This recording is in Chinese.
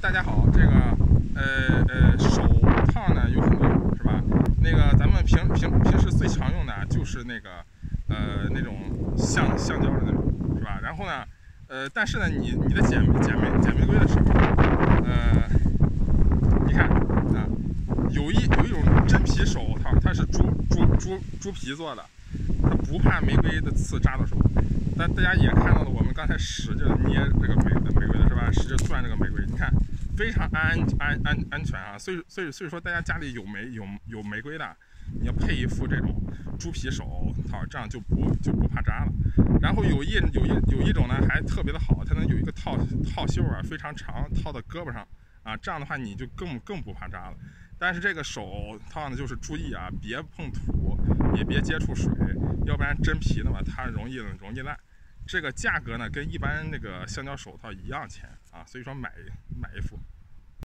大家好，这个呃呃手套呢有很多种，是吧？那个咱们平平平时最常用的就是那个呃那种橡橡胶的那种，是吧？然后呢，呃，但是呢，你你的剪剪玫剪玫瑰的时候，呃，你看啊，有一有一种真皮手套，它是猪猪猪猪皮做的，它不怕玫瑰的刺扎到手。但大家也看到了，我们刚才使劲捏这个玫玫瑰的是吧？使劲攥这个玫瑰，你看非常安安安安全啊。所以所以所以说，大家家里有玫有有玫瑰的，你要配一副这种猪皮手套，这样就不就不怕扎了。然后有一有一有一种呢，还特别的好，它能有一个套套袖啊，非常长，套到胳膊上啊，这样的话你就更更不怕扎了。但是这个手套呢，就是注意啊，别碰土，也别接触水，要不然真皮的嘛，它容易容易烂。这个价格呢，跟一般那个橡胶手套一样钱啊，所以说买买一副。